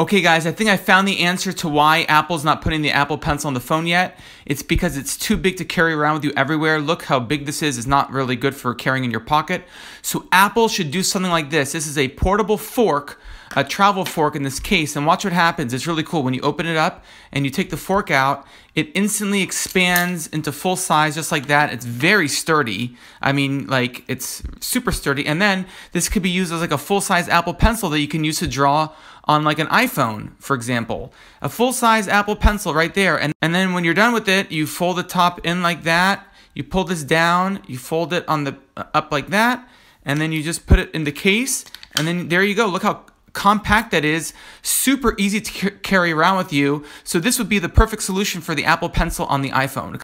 Okay, guys, I think I found the answer to why Apple's not putting the Apple Pencil on the phone yet. It's because it's too big to carry around with you everywhere. Look how big this is. It's not really good for carrying in your pocket. So Apple should do something like this. This is a portable fork, a travel fork in this case, and watch what happens. It's really cool. When you open it up and you take the fork out, it instantly expands into full size just like that. It's very sturdy. I mean, like it's super sturdy. And then this could be used as like a full-size Apple Pencil that you can use to draw on like an iPhone, for example. A full-size Apple Pencil right there. And, and then when you're done with it, you fold the top in like that. You pull this down, you fold it on the up like that, and then you just put it in the case, and then there you go. Look how compact that is, super easy to carry around with you. So this would be the perfect solution for the Apple Pencil on the iPhone.